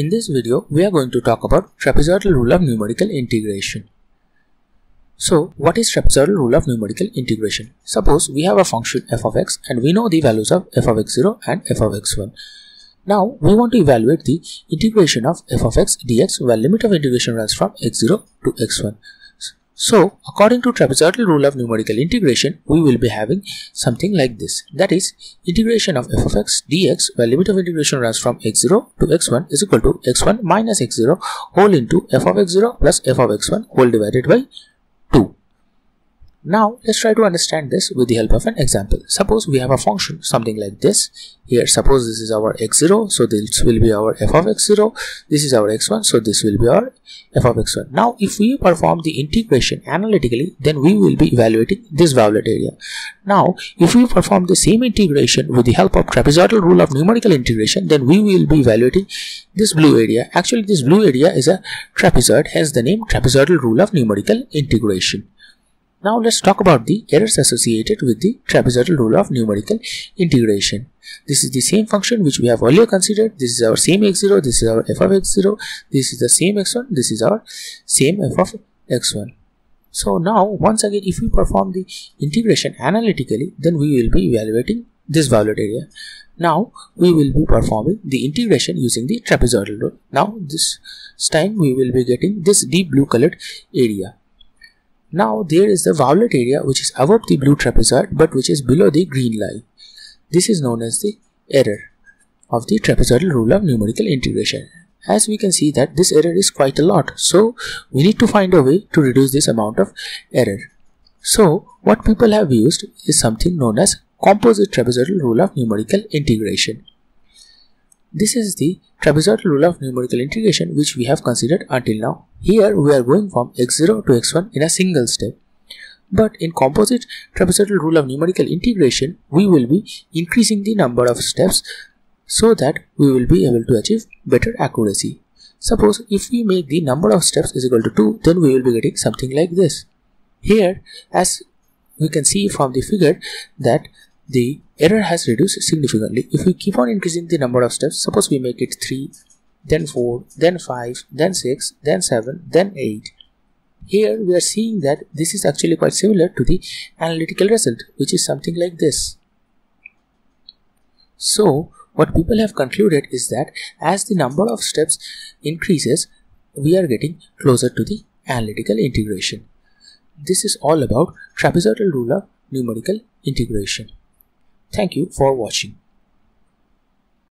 In this video, we are going to talk about trapezoidal rule of numerical integration. So, what is trapezoidal rule of numerical integration? Suppose we have a function f of x and we know the values of f of x0 and f of x1. Now, we want to evaluate the integration of f of x dx where limit of integration runs from x0 to x1. So, according to trapezoidal rule of numerical integration, we will be having something like this. That is, integration of f of x dx where limit of integration runs from x0 to x1 is equal to x1 minus x0 whole into f of x0 plus f of x1 whole divided by 2. Now let's try to understand this with the help of an example. Suppose we have a function something like this. Here suppose this is our x0 so this will be our f of x0. This is our x1 so this will be our f of x1. Now if we perform the integration analytically then we will be evaluating this violet area. Now if we perform the same integration with the help of trapezoidal rule of numerical integration then we will be evaluating this blue area. Actually this blue area is a trapezoid hence the name trapezoidal rule of numerical integration. Now let's talk about the errors associated with the trapezoidal rule of numerical integration. This is the same function which we have earlier considered. This is our same x0, this is our f of x0, this is the same x1, this is our same f of x1. So now once again if we perform the integration analytically then we will be evaluating this violet area. Now we will be performing the integration using the trapezoidal rule. Now this time we will be getting this deep blue colored area. Now there is the violet area which is above the blue trapezoid but which is below the green line. This is known as the error of the trapezoidal rule of numerical integration. As we can see that this error is quite a lot so we need to find a way to reduce this amount of error. So what people have used is something known as composite trapezoidal rule of numerical integration. This is the trapezoidal rule of numerical integration which we have considered until now. Here we are going from x0 to x1 in a single step. But in composite trapezoidal rule of numerical integration, we will be increasing the number of steps so that we will be able to achieve better accuracy. Suppose if we make the number of steps is equal to 2, then we will be getting something like this. Here, as we can see from the figure that the error has reduced significantly. If we keep on increasing the number of steps, suppose we make it 3, then 4, then 5, then 6, then 7, then 8. Here we are seeing that this is actually quite similar to the analytical result, which is something like this. So, what people have concluded is that as the number of steps increases, we are getting closer to the analytical integration. This is all about trapezoidal rule of numerical integration. Thank you for watching.